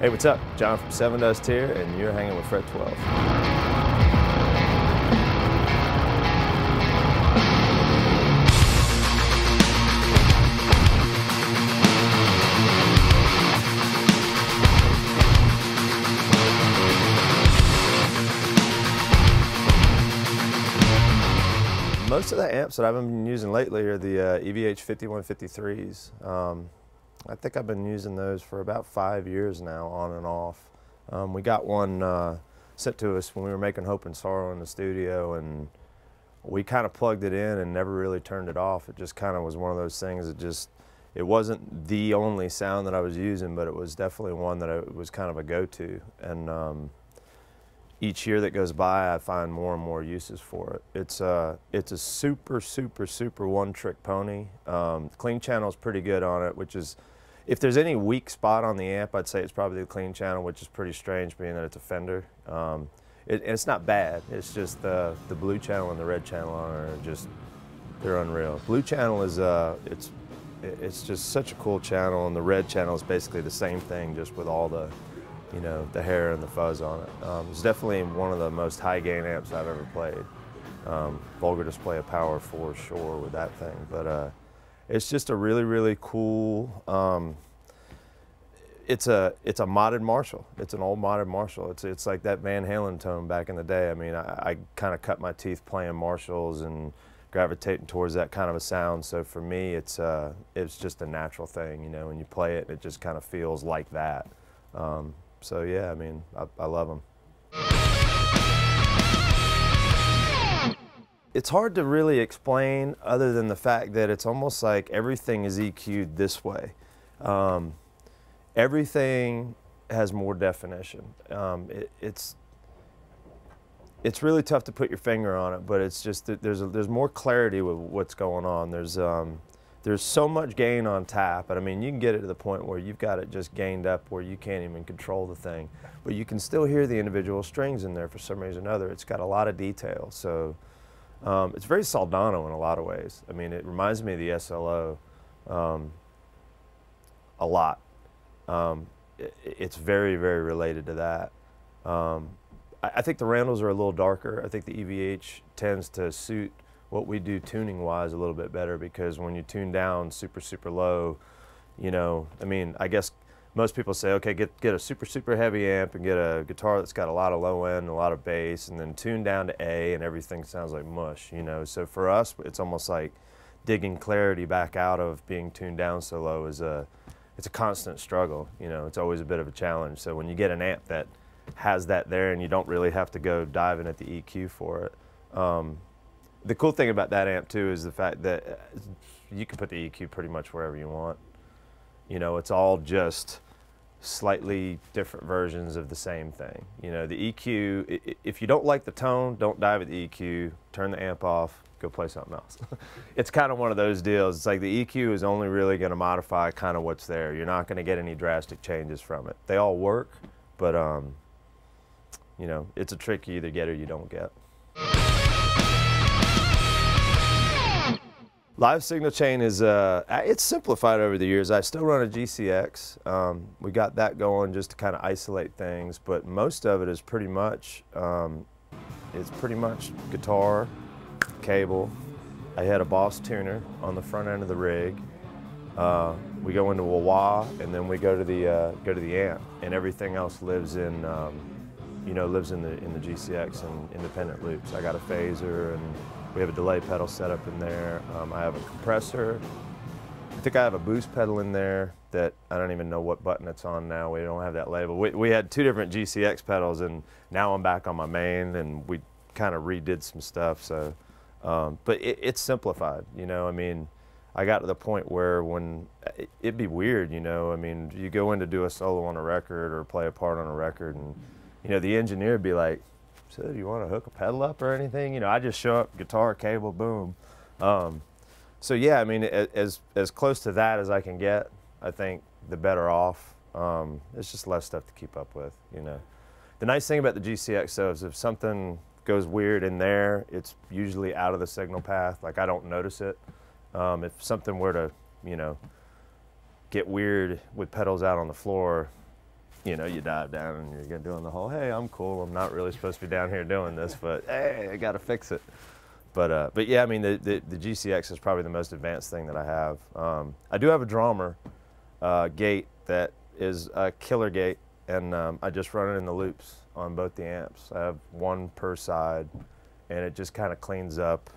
Hey, what's up? John from Sevendust here, and you're hanging with Fret 12. Most of the amps that I've been using lately are the uh, EVH 5153s. Um, I think I've been using those for about five years now, on and off. Um, we got one uh, sent to us when we were making Hope and Sorrow in the studio, and we kind of plugged it in and never really turned it off. It just kind of was one of those things that just, it wasn't the only sound that I was using, but it was definitely one that I, was kind of a go-to. And um, each year that goes by, I find more and more uses for it. It's a, it's a super, super, super one-trick pony. Um, clean channel is pretty good on it, which is, if there's any weak spot on the amp, I'd say it's probably the clean channel, which is pretty strange being that it's a Fender. Um, it, it's not bad. It's just the, the blue channel and the red channel are just, they're unreal. Blue channel is, uh, it's, it's just such a cool channel, and the red channel is basically the same thing, just with all the, you know, the hair and the fuzz on it. Um, it's definitely one of the most high gain amps I've ever played. Um, vulgar display of power for sure with that thing, but uh, it's just a really, really cool. Um, it's a it's a modded Marshall. It's an old modded Marshall. It's it's like that Van Halen tone back in the day. I mean, I, I kind of cut my teeth playing Marshalls and gravitating towards that kind of a sound. So for me, it's uh, it's just a natural thing. You know, when you play it, it just kind of feels like that. Um, so yeah, I mean, I, I love them. It's hard to really explain other than the fact that it's almost like everything is EQ'd this way. Um, everything has more definition. Um, it, it's it's really tough to put your finger on it, but it's just that there's a, there's more clarity with what's going on. There's um, there's so much gain on tap, and I mean you can get it to the point where you've got it just gained up where you can't even control the thing, but you can still hear the individual strings in there for some reason or another. It's got a lot of detail, so um, it's very Soldano in a lot of ways. I mean it reminds me of the SLO um, a lot. Um, it, it's very very related to that. Um, I, I think the Randalls are a little darker. I think the EVH tends to suit what we do tuning wise a little bit better because when you tune down super super low you know i mean i guess most people say okay get get a super super heavy amp and get a guitar that's got a lot of low end a lot of bass and then tune down to a and everything sounds like mush you know so for us it's almost like digging clarity back out of being tuned down so low is a it's a constant struggle you know it's always a bit of a challenge so when you get an amp that has that there and you don't really have to go diving at the eq for it um, the cool thing about that amp too is the fact that uh, you can put the EQ pretty much wherever you want. You know, it's all just slightly different versions of the same thing. You know, the EQ, if you don't like the tone, don't dive at the EQ, turn the amp off, go play something else. it's kind of one of those deals. It's like the EQ is only really going to modify kind of what's there. You're not going to get any drastic changes from it. They all work, but um, you know, it's a trick you either get or you don't get. Live signal chain is uh, it's simplified over the years. I still run a GCX. Um, we got that going just to kind of isolate things, but most of it is pretty much um, it's pretty much guitar, cable. I had a Boss tuner on the front end of the rig. Uh, we go into a wah, and then we go to the uh, go to the amp, and everything else lives in um, you know lives in the in the GCX and independent loops. I got a phaser and we have a delay pedal set up in there. Um, I have a compressor. I think I have a boost pedal in there that I don't even know what button it's on now. We don't have that label. We, we had two different GCX pedals and now I'm back on my main and we kind of redid some stuff. So, um, but it, it's simplified, you know, I mean, I got to the point where when it, it'd be weird, you know, I mean, you go in to do a solo on a record or play a part on a record and, you know, the engineer would be like, so do you want to hook a pedal up or anything? You know, I just show up, guitar, cable, boom. Um, so yeah, I mean, as as close to that as I can get, I think the better off. Um, it's just less stuff to keep up with, you know. The nice thing about the GCX though is if something goes weird in there, it's usually out of the signal path. Like I don't notice it. Um, if something were to, you know, get weird with pedals out on the floor, you know, you dive down and you're doing the whole, hey, I'm cool. I'm not really supposed to be down here doing this, but hey, I got to fix it. But, uh, but yeah, I mean, the, the, the, GCX is probably the most advanced thing that I have. Um, I do have a Drawmer uh, gate that is a killer gate, and um, I just run it in the loops on both the amps. I have one per side, and it just kind of cleans up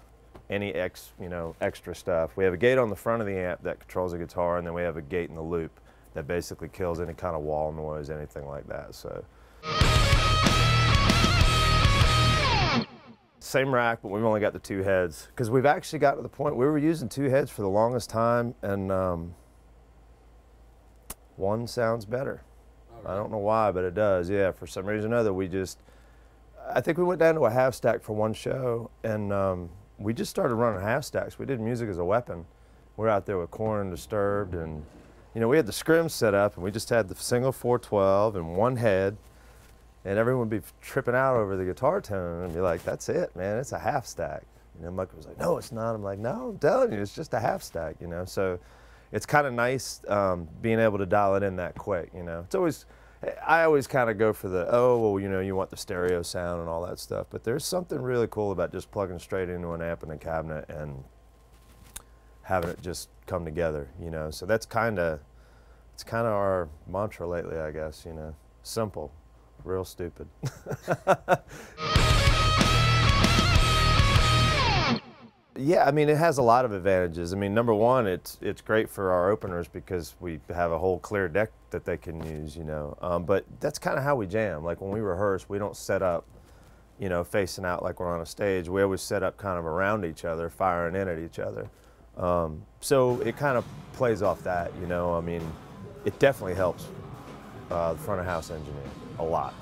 any ex, you know, extra stuff. We have a gate on the front of the amp that controls the guitar, and then we have a gate in the loop that basically kills any kind of wall noise, anything like that. So. Same rack, but we've only got the two heads because we've actually got to the point we were using two heads for the longest time, and um, one sounds better. I don't know why, but it does. Yeah, for some reason or other, we just. I think we went down to a half stack for one show, and um, we just started running half stacks. We did music as a weapon. We're out there with Korn Disturbed, and you know we had the scrim set up, and we just had the single 412 and one head, and everyone would be tripping out over the guitar tone and be like, "That's it, man. It's a half stack." You know, Mike was like, "No, it's not." I'm like, "No, I'm telling you, it's just a half stack." You know, so it's kind of nice um, being able to dial it in that quick. You know, it's always I always kind of go for the oh well you know you want the stereo sound and all that stuff, but there's something really cool about just plugging straight into an amp and a cabinet and having it just come together. You know, so that's kind of it's kind of our mantra lately, I guess. You know, simple, real stupid. Yeah, I mean, it has a lot of advantages. I mean, number one, it's it's great for our openers because we have a whole clear deck that they can use, you know. Um, but that's kind of how we jam. Like when we rehearse, we don't set up, you know, facing out like we're on a stage. We always set up kind of around each other, firing in at each other. Um, so it kind of plays off that, you know. I mean, it definitely helps uh, the front of house engineer a lot.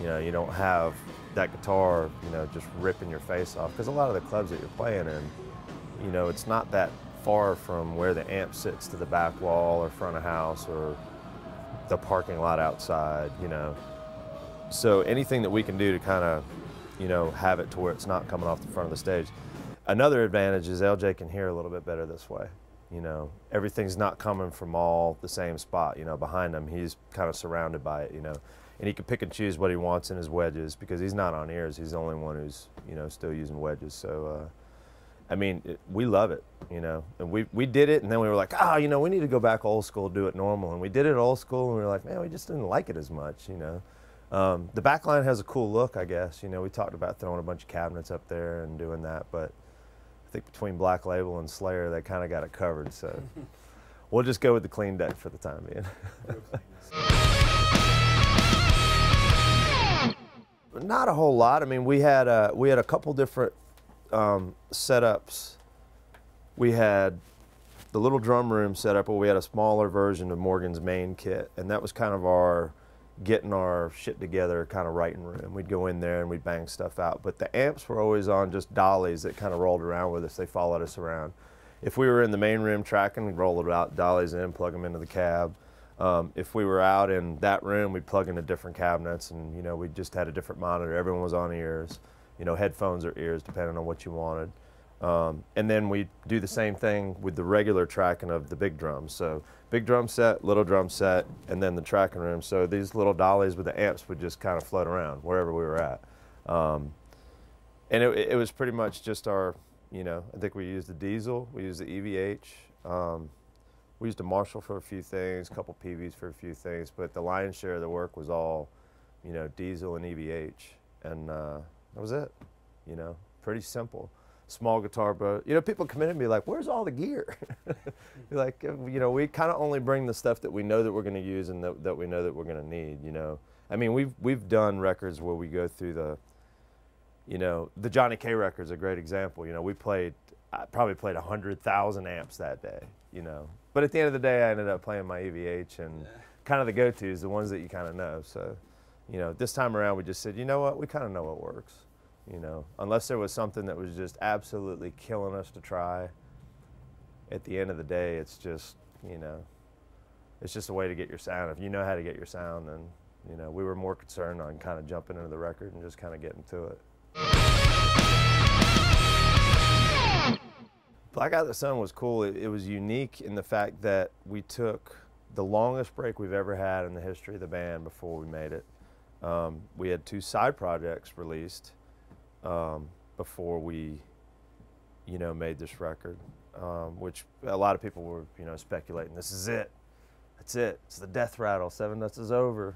You know, you don't have that guitar, you know, just ripping your face off. Because a lot of the clubs that you're playing in, you know, it's not that far from where the amp sits to the back wall or front of house or the parking lot outside, you know. So anything that we can do to kind of, you know, have it to where it's not coming off the front of the stage. Another advantage is LJ can hear a little bit better this way. You know, everything's not coming from all the same spot. You know, behind him, he's kind of surrounded by it. You know, and he can pick and choose what he wants in his wedges because he's not on ears. He's the only one who's you know still using wedges. So, uh, I mean, it, we love it, you know. And we we did it, and then we were like, ah, oh, you know, we need to go back old school, do it normal. And we did it old school, and we were like, man, we just didn't like it as much, you know. Um, the backline has a cool look, I guess. You know, we talked about throwing a bunch of cabinets up there and doing that, but I think between Black Label and Slayer, they kind of got it covered. So we'll just go with the clean deck for the time being. Not a whole lot. I mean, we had a, we had a couple different um, setups. We had the little drum room setup where we had a smaller version of Morgan's main kit, and that was kind of our getting our shit together kind of writing room. We'd go in there and we'd bang stuff out. But the amps were always on just dollies that kind of rolled around with us. They followed us around. If we were in the main room tracking, we'd roll it out, dollies in, plug them into the cab. Um, if we were out in that room, we'd plug into different cabinets, and you know we just had a different monitor. Everyone was on ears, you know, headphones or ears, depending on what you wanted. Um, and then we do the same thing with the regular tracking of the big drums. So big drum set, little drum set, and then the tracking room. So these little dollies with the amps would just kind of float around wherever we were at. Um, and it, it, was pretty much just our, you know, I think we used the Diezel, we used the EVH. We used a Marshall for a few things, a couple PVs for a few things, but the lion's share of the work was all, you know, Diezel and EVH, and uh, that was it. You know, pretty simple. Small guitar, but you know, people come in and be like, "Where's all the gear?" like, you know, we kind of only bring the stuff that we know that we're going to use and that, that we know that we're going to need. You know, I mean, we've we've done records where we go through the, you know, the Johnny K record is a great example. You know, we played, I probably played hundred thousand amps that day. You know, but at the end of the day, I ended up playing my EVH and yeah. kind of the go-tos, the ones that you kind of know. So, you know, this time around, we just said, you know what, we kind of know what works. You know, unless there was something that was just absolutely killing us to try. At the end of the day, it's just, you know, it's just a way to get your sound. If you know how to get your sound, then, you know, we were more concerned on kind of jumping into the record and just kind of getting to it. Black Out the Sun was cool. It, it, was unique in the fact that we took the longest break we've ever had in the history of the band before we made it. Um, we had two side projects released um, before we, you know, made this record, um, which a lot of people were, you know, speculating. This is it. That's it. It's the death rattle. Sevendust is over.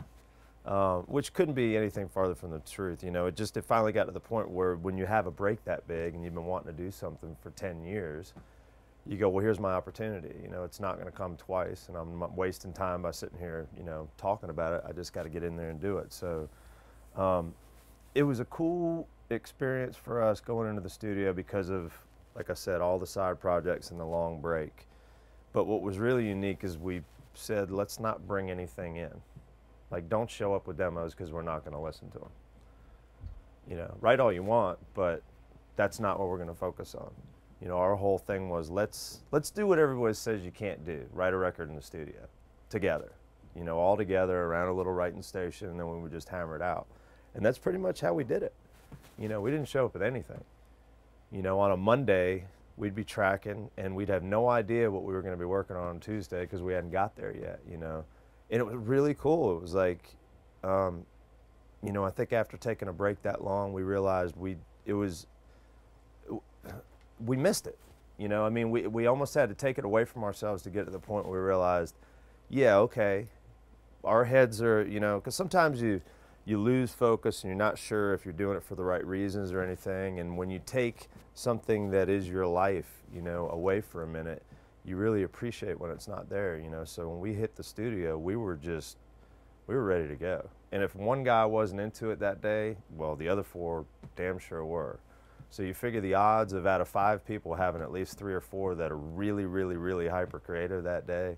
Um, which couldn't be anything farther from the truth. You know, it just it finally got to the point where when you have a break that big and you've been wanting to do something for 10 years, you go, well, here's my opportunity. You know, it's not going to come twice, and I'm wasting time by sitting here, you know, talking about it. I just got to get in there and do it. So, um, it was a cool experience for us going into the studio because of, like I said, all the side projects and the long break. But what was really unique is we said, let's not bring anything in. Like, don't show up with demos because we're not going to listen to them. You know, write all you want, but that's not what we're going to focus on. You know, our whole thing was let's let's do what everybody says you can't do. Write a record in the studio together. You know, all together around a little writing station, and then we would just hammer it out. And that's pretty much how we did it. You know, we didn't show up with anything. You know, on a Monday, we'd be tracking, and we'd have no idea what we were going to be working on on Tuesday because we hadn't got there yet. You know, and it was really cool. It was like, um, you know, I think after taking a break that long, we realized we it was we missed it. You know, I mean, we we almost had to take it away from ourselves to get to the point where we realized, yeah, okay, our heads are, you know, because sometimes you you lose focus and you're not sure if you're doing it for the right reasons or anything. And when you take something that is your life, you know, away for a minute, you really appreciate when it's not there, you know. So when we hit the studio, we were just, we were ready to go. And if one guy wasn't into it that day, well, the other four damn sure were. So you figure the odds of out of five people having at least three or four that are really, really, really hyper creative that day,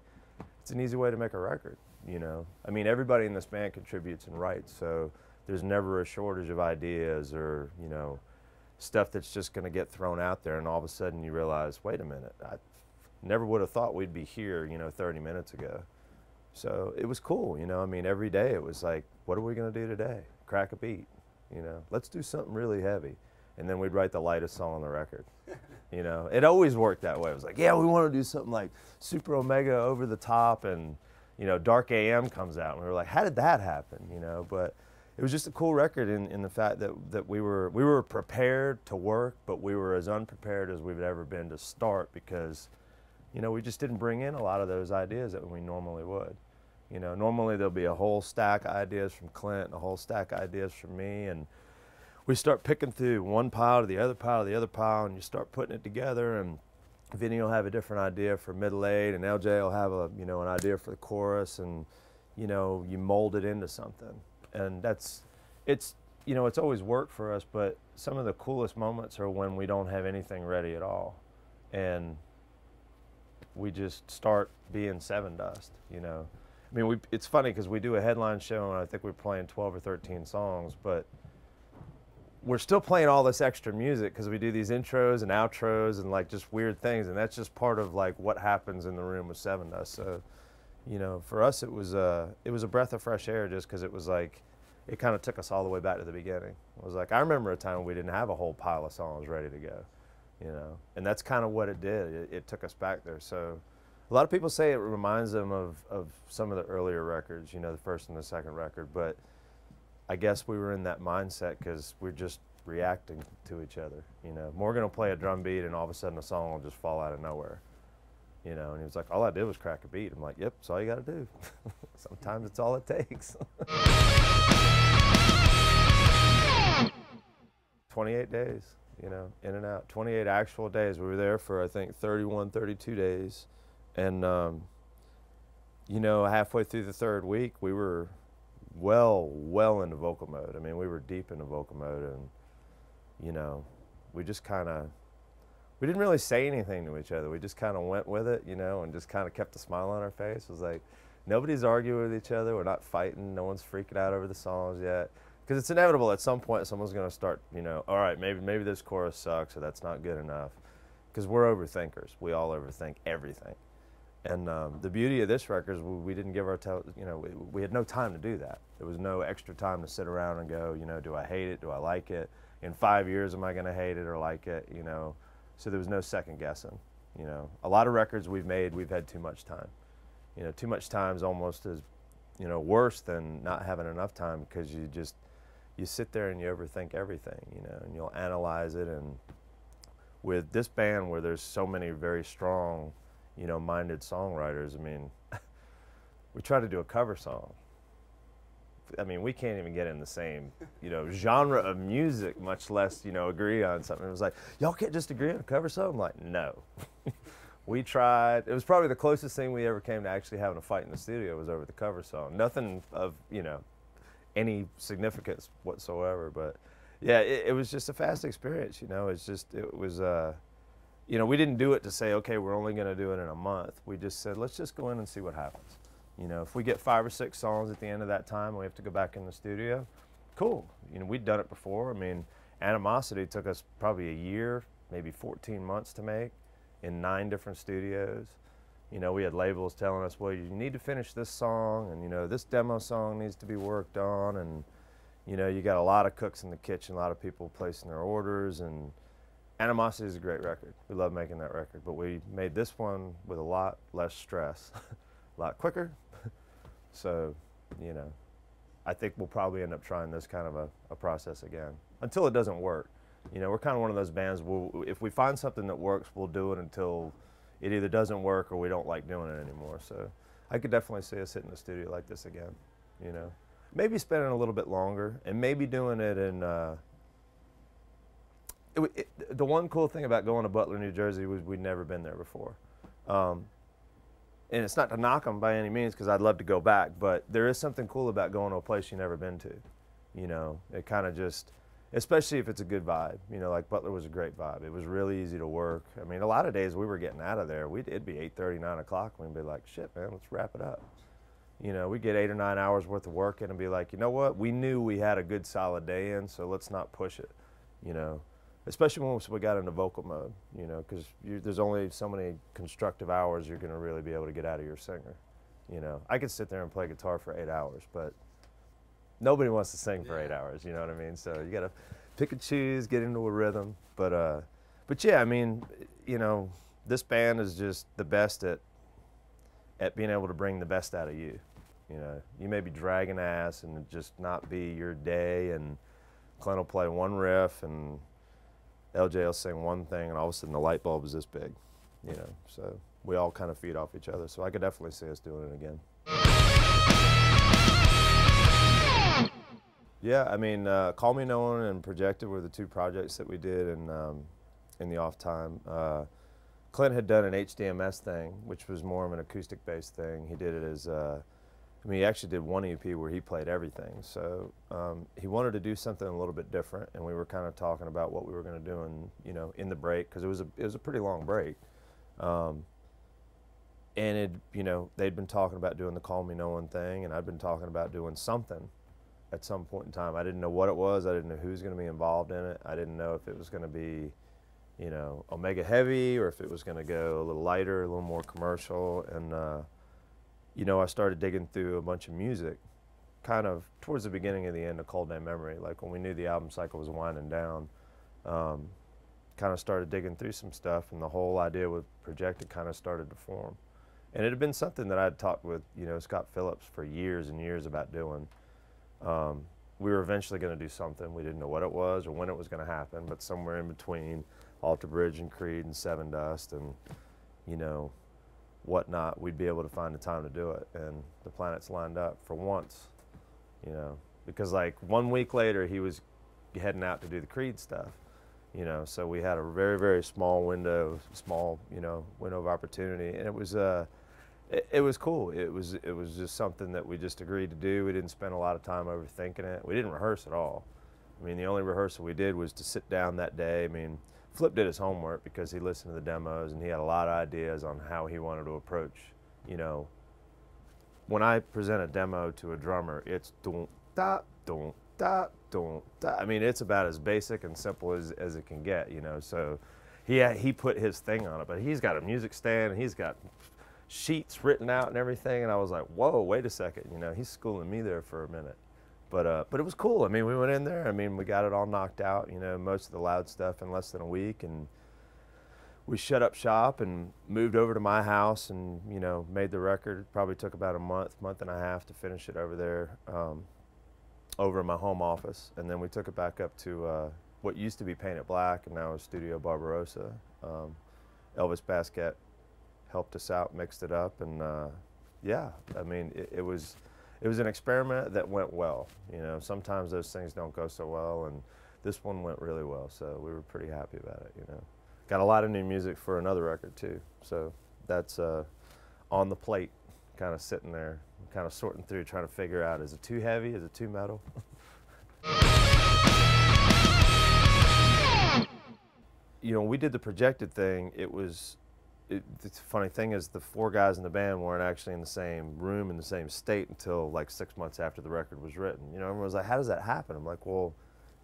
it's an easy way to make a record, you know. I mean, everybody in this band contributes and writes, so there's never a shortage of ideas or, you know, stuff that's just going to get thrown out there and all of a sudden you realize, wait a minute, I never would have thought we'd be here, you know, 30 minutes ago. So it was cool, you know. I mean, every day it was like, what are we going to do today? Crack a beat, you know. Let's do something really heavy. And then we'd write the lightest song on the record. you know, it always worked that way. It was like, yeah, we want to do something like Super Omega over the top and, you know, Dark AM comes out. And we were like, how did that happen? You know, but it was just a cool record in, in the fact that, that we were we were prepared to work, but we were as unprepared as we've ever been to start because – you know, we just didn't bring in a lot of those ideas that we normally would. You know, normally there'll be a whole stack of ideas from Clint, and a whole stack of ideas from me, and we start picking through one pile to the other pile to the other pile, and you start putting it together. And Vinny will have a different idea for middle eight, and LJ will have a you know an idea for the chorus, and you know you mold it into something. And that's it's you know it's always worked for us, but some of the coolest moments are when we don't have anything ready at all, and we just start being Sevendust, you know. I mean, we, it's funny because we do a headline show and I think we're playing 12 or 13 songs, but we're still playing all this extra music because we do these intros and outros and like just weird things, and that's just part of like what happens in the room with Sevendust. So, you know, for us it was a it was a breath of fresh air just because it was like it kind of took us all the way back to the beginning. It was like I remember a time we didn't have a whole pile of songs ready to go you know, and that's kind of what it did. It, it, took us back there. So a lot of people say it reminds them of, of some of the earlier records, you know, the first and the second record, but I guess we were in that mindset because we're just reacting to each other. You know, Morgan will play a drum beat and all of a sudden a song will just fall out of nowhere. You know, and he was like, all I did was crack a beat. I'm like, yep, that's all you got to do. Sometimes it's all it takes. 28 days you know, in and out. 28 actual days. We were there for, I think, 31, 32 days. And, um, you know, halfway through the third week, we were well, well into vocal mode. I mean, we were deep into vocal mode. And, you know, we just kind of, we didn't really say anything to each other. We just kind of went with it, you know, and just kind of kept a smile on our face. It was like, nobody's arguing with each other. We're not fighting. No one's freaking out over the songs yet because it's inevitable at some point someone's going to start you know all right maybe maybe this chorus sucks or that's not good enough. Because we're overthinkers. We all overthink everything. And um, the beauty of this record is we didn't give our you know we, we, had no time to do that. There was no extra time to sit around and go you know do i hate it? Do i like it? In five years am i going to hate it or like it? You know? So there was no second guessing you know? A lot of records we've made we've had too much time. You know, too much time is almost as, you know, worse than not having enough time because you just, you sit there and you overthink everything, you know, and you'll analyze it. And with this band where there's so many very strong, you know, minded songwriters, I mean, we try to do a cover song. I mean, we can't even get in the same, you know, genre of music, much less, you know, agree on something. It was like, y'all can't just agree on a cover song? I'm like, no. we tried. It was probably the closest thing we ever came to actually having a fight in the studio was over the cover song. Nothing of, you know, any significance whatsoever. But yeah, it, it was just a fast experience, you know. It's just, it was, uh, you know, we didn't do it to say, okay, we're only going to do it in a month. We just said, let's just go in and see what happens. You know, if we get five or six songs at the end of that time and we have to go back in the studio, cool. You know, we'd done it before. I mean, Animosity took us probably a year, maybe 14 months to make in nine different studios. You know, we had labels telling us, well, you need to finish this song, and you know, this demo song needs to be worked on, and you know, you got a lot of cooks in the kitchen, a lot of people placing their orders, and Animosity is a great record. We love making that record, but we made this one with a lot less stress, a lot quicker, so, you know, I think we'll probably end up trying this kind of a, a process again until it doesn't work. You know, we're kind of one of those bands. We'll, if we find something that works, we'll do it until it either doesn't work or we don't like doing it anymore. So, I could definitely see us hitting the studio like this again. You know, maybe spending a little bit longer and maybe doing it in. Uh, it, it, the one cool thing about going to Butler, New Jersey, was we'd never been there before. Um, and it's not to knock them by any means because I'd love to go back, but there is something cool about going to a place you've never been to. You know, it kind of just, especially if it's a good vibe. You know, like Butler was a great vibe. It was really easy to work. I mean, a lot of days we were getting out of there. We'd, it'd be 8:30, 9 o'clock. We'd be like, shit, man, let's wrap it up. You know, we get eight or nine hours worth of work in and be like, you know what? We knew we had a good solid day in, so let's not push it. You know, especially once we got into vocal mode, you know, because there's only so many constructive hours you're going to really be able to get out of your singer. You know, I could sit there and play guitar for eight hours, but nobody wants to sing for eight hours. You know what I mean? So you got to pick and choose, get into a rhythm. But uh, but yeah, I mean, you know, this band is just the best at at being able to bring the best out of you. You know, you may be dragging ass and just not be your day, and Clint will play one riff and LJ will sing one thing, and all of a sudden the light bulb is this big, you know. So we all kind of feed off each other. So I could definitely see us doing it again. Yeah, I mean, uh, Call Me No One and Projected were the two projects that we did in um, in the off time. Uh, Clint had done an HDMS thing, which was more of an acoustic-based thing. He did it as uh, I mean, he actually did one EP where he played everything. So um, he wanted to do something a little bit different, and we were kind of talking about what we were going to do in you know in the break because it was a it was a pretty long break. Um, and it you know they'd been talking about doing the call me no one thing, and I'd been talking about doing something at some point in time. I didn't know what it was. I didn't know who was going to be involved in it. I didn't know if it was going to be you know Omega heavy or if it was going to go a little lighter, a little more commercial, and uh, you know, I started digging through a bunch of music kind of towards the beginning of the end of Cold Day Memory, like when we knew the album cycle was winding down. Um, kind of started digging through some stuff, and the whole idea with Projected kind of started to form. And it had been something that I'd talked with, you know, Scott Phillips for years and years about doing. Um, we were eventually going to do something. We didn't know what it was or when it was going to happen, but somewhere in between Alter Bridge and Creed and Sevendust and, you know, whatnot, we'd be able to find the time to do it. And the planets lined up for once, you know, because like one week later he was heading out to do the Creed stuff, you know. So we had a very very small window, small you know window of opportunity, and it was uh, it, it was cool. It was it was just something that we just agreed to do. We didn't spend a lot of time overthinking it. We didn't rehearse at all. I mean, the only rehearsal we did was to sit down that day. I mean Flip did his homework because he listened to the demos and he had a lot of ideas on how he wanted to approach, you know. When I present a demo to a drummer, it's don't da don't da don't da. I mean, it's about as basic and simple as, as it can get, you know. So he he put his thing on it, but he's got a music stand and he's got sheets written out and everything. And I was like, whoa, wait a second, you know, he's schooling me there for a minute. But uh, but it was cool. I mean, we went in there. I mean, we got it all knocked out. You know, most of the loud stuff in less than a week, and we shut up shop and moved over to my house and you know made the record. Probably took about a month, month and a half to finish it over there, um, over in my home office, and then we took it back up to uh, what used to be Painted Black and now is Studio Barbarossa. Um, Elvis Baskette helped us out, mixed it up, and uh, yeah, I mean it, it was it was an experiment that went well. You know, sometimes those things don't go so well, and this one went really well. So we were pretty happy about it. You know got a lot of new music for another record too. So that's uh, on the plate, kind of sitting there, kind of sorting through, trying to figure out is it too heavy, is it too metal? you know, we did the projected thing. It was. It, the funny thing is, the four guys in the band weren't actually in the same room in the same state until like six months after the record was written. You know, everyone was like, "How does that happen?" I'm like, "Well,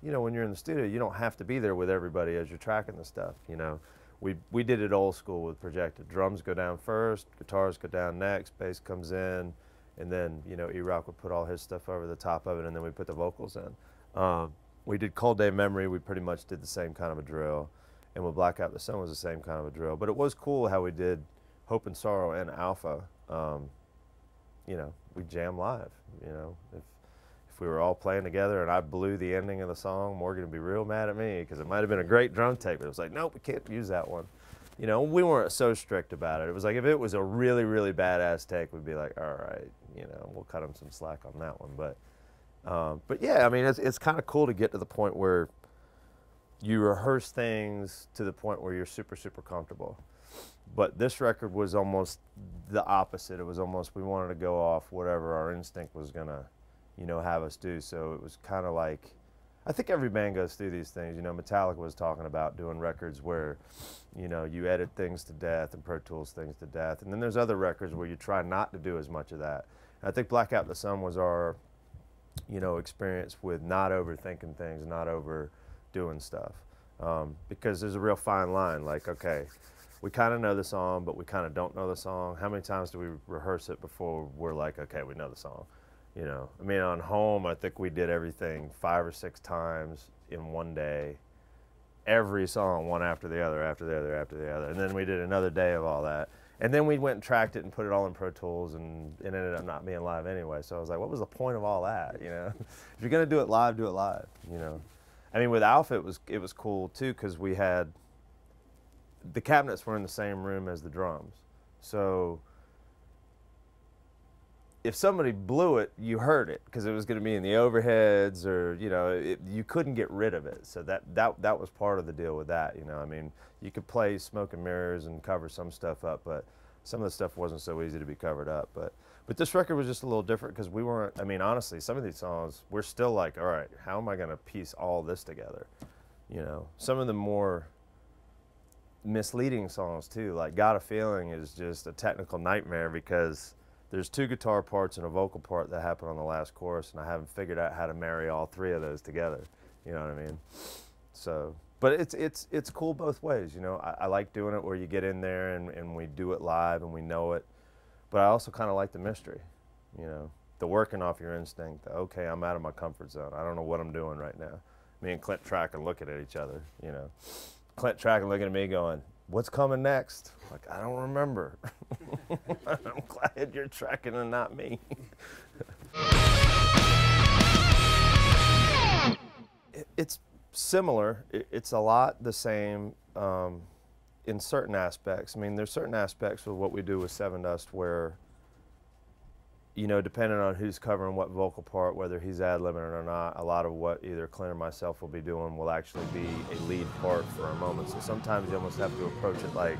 you know, when you're in the studio, you don't have to be there with everybody as you're tracking the stuff. You know, we we did it old school with projected. Drums go down first, guitars go down next, bass comes in, and then you know E-Rock would put all his stuff over the top of it, and then we put the vocals in. Um, we did Cold Day Memory. We pretty much did the same kind of a drill, and with Blackout the Sun was the same kind of a drill. But it was cool how we did Hope and Sorrow and Alpha. Um, you know, we jam live. You know, if if we were all playing together and I blew the ending of the song, Morgan would be real mad at me because it might have been a great drum take, but it was like, nope, we can't use that one. You know, we weren't so strict about it. It was like if it was a really, really badass take, we'd be like, all right, you know, we'll cut him some slack on that one. But, um, but yeah, I mean, it's, it's kind of cool to get to the point where you rehearse things to the point where you're super, super comfortable. But this record was almost the opposite. It was almost we wanted to go off whatever our instinct was gonna you know, have us do. So it was kind of like, I think every band goes through these things. You know, Metallica was talking about doing records where, you know, you edit things to death and Pro Tools things to death. And then there's other records where you try not to do as much of that. And I think Blackout the Sun was our, you know, experience with not overthinking things, not overdoing stuff. Um, because there's a real fine line. Like, okay, we kind of know the song, but we kind of don't know the song. How many times do we rehearse it before we're like, okay, we know the song? You know, I mean, on home, I think we did everything five or six times in one day. Every song, one after the other, after the other, after the other. And then we did another day of all that. And then we went and tracked it and put it all in Pro Tools, and it ended up not being live anyway. So I was like, what was the point of all that? You know, if you're gonna do it live, do it live. You know, I mean, with Alpha, it was it was cool too because we had the cabinets were in the same room as the drums, so if somebody blew it, you heard it because it was going to be in the overheads, or you know, it, you couldn't get rid of it. So that that that was part of the deal with that. You know, I mean, you could play smoke and mirrors and cover some stuff up, but some of the stuff wasn't so easy to be covered up. But but this record was just a little different because we weren't. I mean, honestly, some of these songs we're still like, all right, how am I going to piece all this together? You know, some of the more misleading songs too, like "Got a Feeling" is just a technical nightmare because there's two guitar parts and a vocal part that happen on the last chorus, and I haven't figured out how to marry all three of those together. You know what I mean? So, but it's it's it's cool both ways. You know, I, I like doing it where you get in there and, and we do it live and we know it, but I also kind of like the mystery. You know, the working off your instinct. The, okay, I'm out of my comfort zone. I don't know what I'm doing right now. Me and Clint track and looking at each other. You know, Clint track looking at me, going, what's coming next? Like, I don't remember. I'm glad you're tracking and not me. it's similar. it's a lot the same um, in certain aspects. I mean, there's certain aspects of what we do with Sevendust where you know, depending on who's covering what vocal part, whether he's ad libbing or not, a lot of what either Clint or myself will be doing will actually be a lead part for a moment. So sometimes you almost have to approach it like,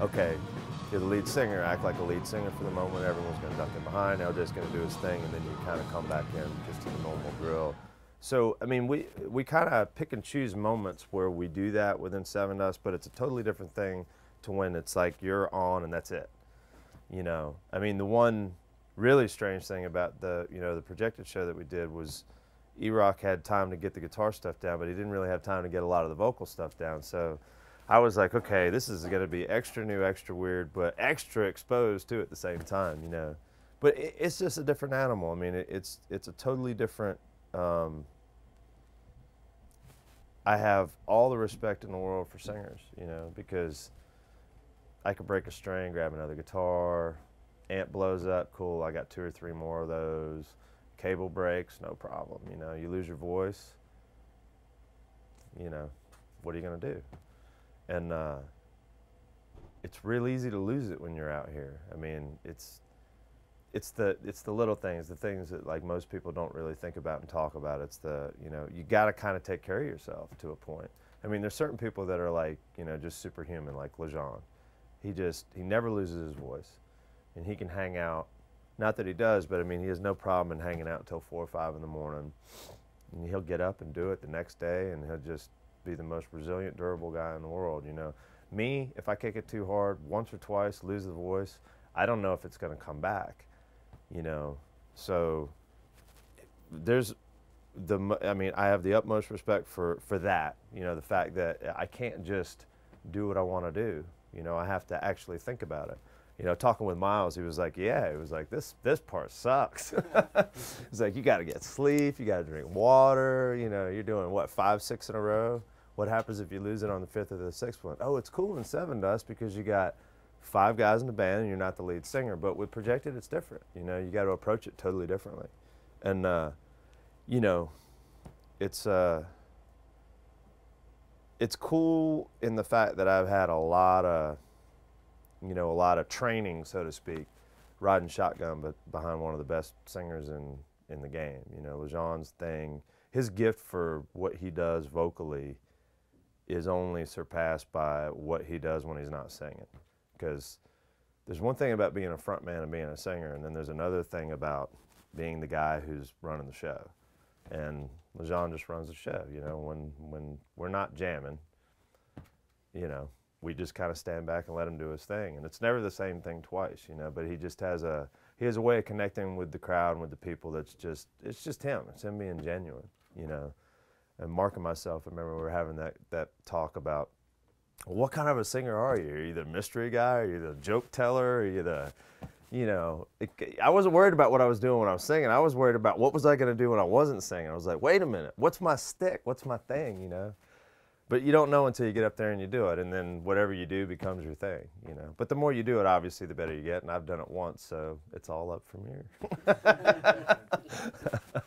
okay, you're the lead singer, act like a lead singer for the moment. Everyone's going to duck in behind. LJ's going to do his thing, and then you kind of come back in just to the normal drill. So, I mean, we, we kind of pick and choose moments where we do that within Sevendust, but it's a totally different thing to when it's like you're on and that's it. You know, I mean, the one really strange thing about the you know the projected show that we did was E-Rock had time to get the guitar stuff down, but he didn't really have time to get a lot of the vocal stuff down. So I was like, okay, this is going to be extra new, extra weird, but extra exposed too at the same time, you know. But it, it's just a different animal. I mean, it, it's it's a totally different. Um, I have all the respect in the world for singers, you know, because I could break a string, grab another guitar. Amp blows up, cool. I got two or three more of those. Cable breaks, no problem. You know, you lose your voice. You know, what are you gonna do? And uh, it's real easy to lose it when you're out here. I mean, it's it's the it's the little things, the things that like most people don't really think about and talk about. It's the you know you got to kind of take care of yourself to a point. I mean, there's certain people that are like you know just superhuman, like Lajon. He just he never loses his voice, and he can hang out. Not that he does, but I mean he has no problem in hanging out until four or five in the morning, and he'll get up and do it the next day, and he'll just be the most resilient, durable guy in the world. You know, me if I kick it too hard once or twice, lose the voice, I don't know if it's going to come back you know? So there's the i mean i have the utmost respect for for that you know the fact that i can't just do what i want to do you know? I have to actually think about it. You know talking with Myles he was like yeah it was like this this part sucks. It's like you got to get sleep you got to drink water you know you're doing what five six in a row? What happens if you lose it on the fifth or the sixth one? Oh, it's cool in Sevendust because you got five guys in the band and you're not the lead singer. But with projected, it's different. You know, you got to approach it totally differently. And, uh, you know, it's, uh, it's cool in the fact that I've had a lot of, you know, a lot of training, so to speak, riding shotgun, but behind one of the best singers in, in the game. You know, Lajon's thing, his gift for what he does vocally is only surpassed by what he does when he's not singing because there's one thing about being a front man and being a singer, and then there's another thing about being the guy who's running the show. And Lajon just runs the show. You know, when when we're not jamming, you know, we just kind of stand back and let him do his thing. And it's never the same thing twice. You know, but he just has a he has a way of connecting with the crowd and with the people that's just it's just him. It's him being genuine. You know, and Mark and myself, I remember we were having that that talk about what kind of a singer are you? Are you the mystery guy? Are you the joke teller? Are you the, you know, it, I wasn't worried about what I was doing when I was singing. I was worried about what was I going to do when I wasn't singing. I was like, wait a minute, what's my stick? What's my thing? You know, but you don't know until you get up there and you do it, and then whatever you do becomes your thing. You know, but the more you do it, obviously, the better you get. And I've done it once, so it's all up from here.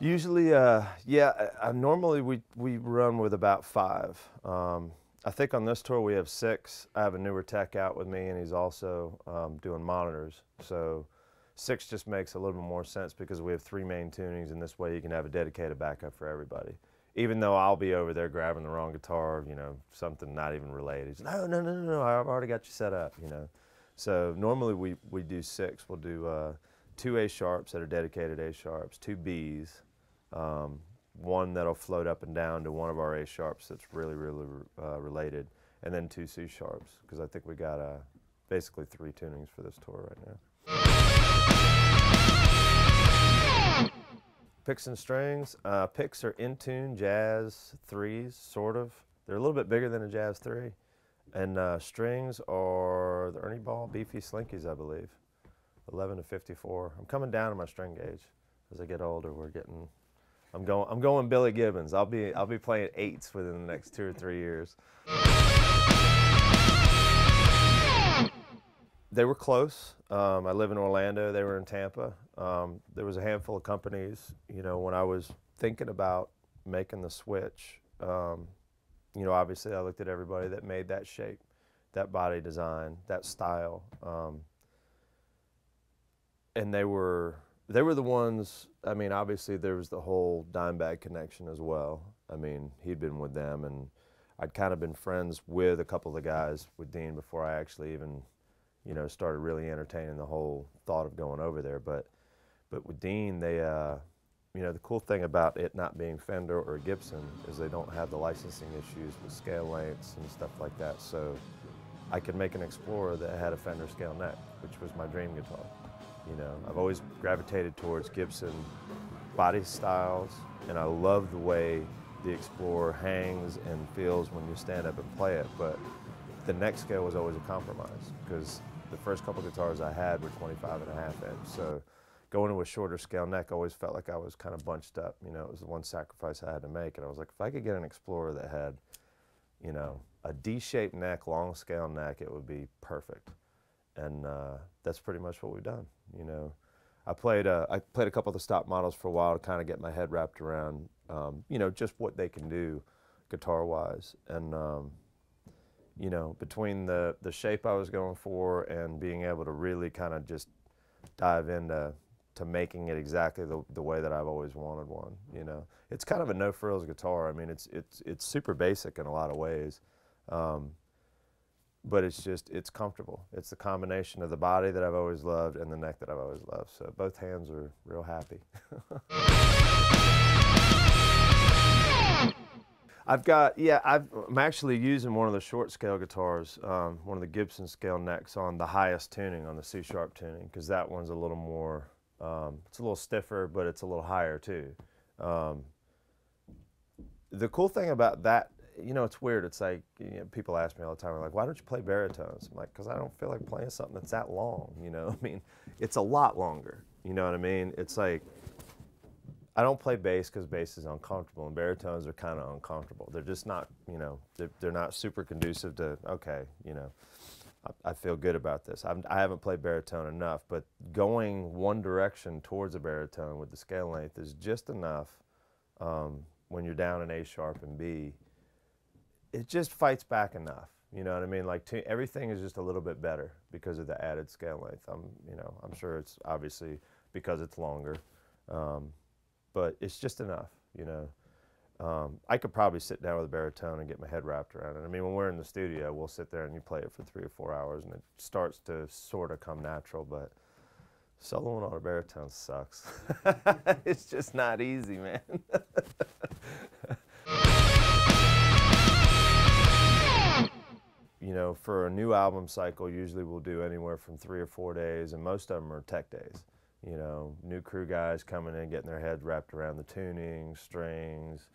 Usually, uh, yeah. Normally we we run with about five. Um, I think on this tour we have six. I have a newer tech out with me, and he's also um, doing monitors. So six just makes a little bit more sense because we have three main tunings, and this way you can have a dedicated backup for everybody. Even though I'll be over there grabbing the wrong guitar, you know, something not even related. No, no, no, no, no. I've already got you set up. You know. So normally we we do six. We'll do uh, two A sharps that are dedicated A sharps, two Bs um, one that'll float up and down to one of our A sharps that's really, really uh, related, and then two C sharps, because I think we got uh, basically three tunings for this tour right now. Picks and strings. Uh, picks are in tune jazz threes, sort of. They're a little bit bigger than a jazz three. And uh, strings are the Ernie Ball Beefy Slinkies, I believe. 11 to 54. I'm coming down to my string gauge. As I get older, we're getting I'm going. I'm going Billy Gibbons. I'll be. I'll be playing eights within the next two or three years. They were close. Um, I live in Orlando. They were in Tampa. Um, there was a handful of companies. You know, when I was thinking about making the switch, um, you know, obviously I looked at everybody that made that shape, that body design, that style, um, and they were they were the ones. I mean, obviously there was the whole Dimebag connection as well. I mean, he'd been with them, and I'd kind of been friends with a couple of the guys with Dean before I actually even, you know, started really entertaining the whole thought of going over there. But, but with Dean, they, uh, you know, the cool thing about it not being Fender or Gibson is they don't have the licensing issues with scale lengths and stuff like that. So I could make an Explorer that had a Fender scale neck, which was my dream guitar. You know, I've always gravitated towards Gibson body styles, and I love the way the Explorer hangs and feels when you stand up and play it. But the next scale was always a compromise because the first couple guitars I had were 25 and a half inch. So going to a shorter scale neck always felt like I was kind of bunched up. You know, it was the one sacrifice I had to make. And I was like, if I could get an Explorer that had you know, a D-shaped neck, long scale neck, it would be perfect. And uh, that's pretty much what we've done. You know, I played a, I played a couple of the stop models for a while to kind of get my head wrapped around, um, you know, just what they can do guitar-wise. And um, you know, between the the shape I was going for and being able to really kind of just dive into to making it exactly the, the way that I've always wanted one. You know, it's kind of a no frills guitar. I mean, it's it's it's super basic in a lot of ways, um, but it's just it's comfortable. It's the combination of the body that I've always loved and the neck that I've always loved. So both hands are real happy. I've got yeah. i am actually using one of the short scale guitars, um, one of the Gibson scale necks on the highest tuning on the C sharp tuning because that one's a little more. Um, it's a little stiffer, but it's a little higher too. Um, the cool thing about that, you know, it's weird. It's like you know, people ask me all the time, like, "Why don't you play baritones?" I'm like, "Cause I don't feel like playing something that's that long." You know, I mean, it's a lot longer. You know what I mean? It's like I don't play bass because bass is uncomfortable, and baritones are kind of uncomfortable. They're just not, you know, they're, they're not super conducive to. Okay, you know, I, I feel good about this. I'm, I have not played baritone enough, but going one direction towards a baritone with the scale length is just enough. Um, when you're down in A sharp and B, it just fights back enough. You know what I mean? Like everything is just a little bit better because of the added scale length. I'm, you know, I'm sure it's obviously because it's longer. Um, but it's just enough, you know. Um, I could probably sit down with a baritone and get my head wrapped around it. I mean, when we're in the studio, we'll sit there and you play it for three or four hours, and it starts to sort of come natural. But soloing on a baritone sucks. it's just not easy, man. you know, for a new album cycle, usually we'll do anywhere from three or four days, and most of them are tech days you know, new crew guys coming in, getting their heads wrapped around the tuning, strings,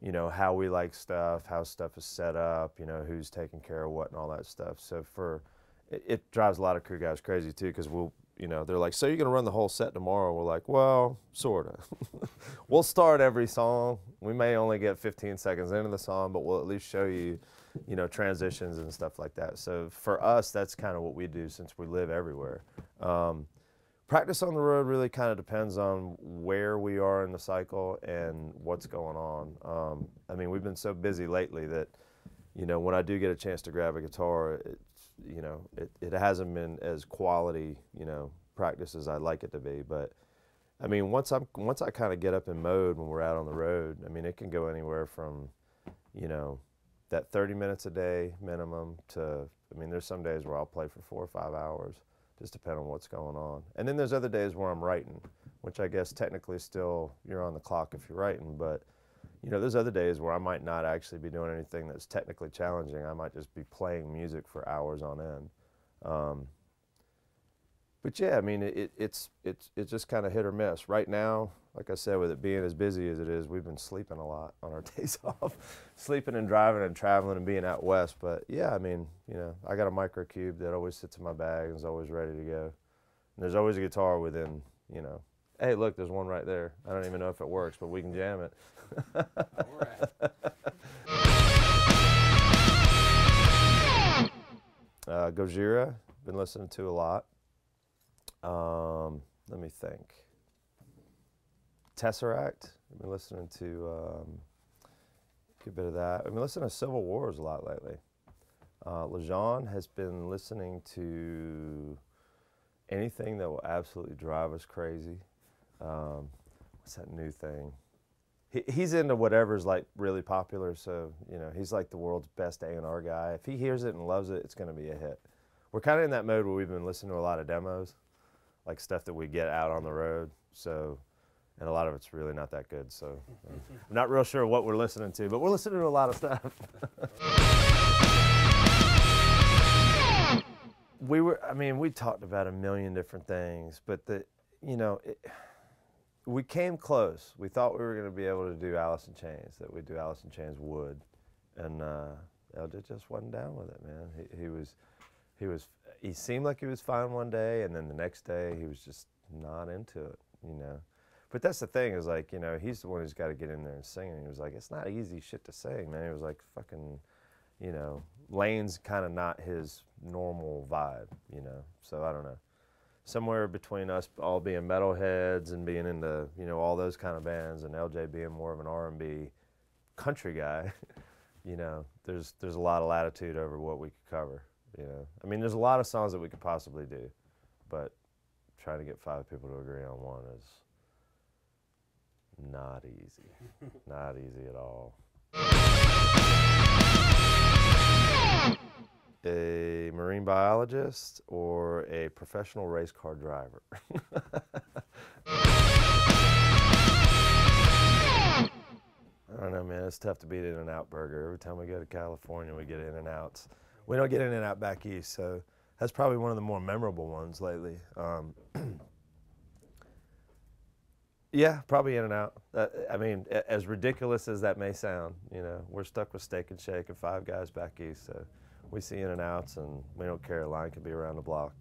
you know, how we like stuff, how stuff is set up, you know, who's taking care of what and all that stuff. So for, it, it drives a lot of crew guys crazy too, because we'll, you know, they're like, so you're going to run the whole set tomorrow? We're like, well, sort of. we'll start every song. We may only get 15 seconds into the song, but we'll at least show you, you know, transitions and stuff like that. So for us, that's kind of what we do since we live everywhere. Um, practice on the road really kind of depends on where we are in the cycle and what's going on. Um, I mean, we've been so busy lately that, you know, when I do get a chance to grab a guitar, it's, you know, it, it hasn't been as quality, you know, practice as I'd like it to be. But I mean, once I'm once I kind of get up in mode when we're out on the road, I mean, it can go anywhere from, you know, that 30 minutes a day minimum to, I mean, there's some days where I'll play for four or five hours just depending on what's going on. And then there's other days where I'm writing, which I guess technically still you're on the clock if you're writing, but you know, there's other days where I might not actually be doing anything that's technically challenging. I might just be playing music for hours on end. Um, but yeah, I mean, it, it's it's it's just kind of hit or miss. Right now, like I said, with it being as busy as it is, we've been sleeping a lot on our days off, sleeping and driving and traveling and being out west. But yeah, I mean, you know, I got a micro cube that always sits in my bag and is always ready to go. And there's always a guitar within, you know. Hey, look, there's one right there. I don't even know if it works, but we can jam it. uh, Gojira, been listening to a lot. Um, let me think. Tesseract. I've been listening to um, a good bit of that. I've been listening to Civil Wars a lot lately. Uh, Lajon has been listening to anything that will absolutely drive us crazy. Um, what's that new thing? He, he's into whatever's like really popular. So you know, he's like the world's best A and R guy. If he hears it and loves it, it's going to be a hit. We're kind of in that mode where we've been listening to a lot of demos like stuff that we get out on the road. So, and a lot of it's really not that good. So, I'm not real sure what we're listening to, but we're listening to a lot of stuff. we were, I mean, we talked about a million different things, but the, you know, it, we came close. We thought we were going to be able to do Alice in Chains, that we'd do Alice in Chains Wood. And uh, LJ just wasn't down with it, man. He, he was, he was he seemed like he was fine one day and then the next day he was just not into it you know but that's the thing is like you know he's the one who's got to get in there and sing and he was like it's not easy shit to sing man he was like fucking you know, Layne's kind of not his normal vibe, you know. So I don't know. Somewhere between us all being metalheads and being into, you know, all those kind of bands, and LJ being more of an R&B country guy, you know, there's there's a lot of latitude over what we could cover. You know, I mean, there's a lot of songs that we could possibly do, but trying to get five people to agree on one is not easy. not easy at all. A marine biologist or a professional race car driver? I don't know, man. It's tough to beat In-N-Out Burger. Every time we go to California, we get In-N-Outs. We don't get In-N-Out back east, so that's probably one of the more memorable ones lately. Um, yeah, probably in and out. Uh, I mean, as ridiculous as that may sound, you know, we're stuck with Steak and Shake and Five Guys back east, so we see in and outs, and we don't care. A line could be around the block.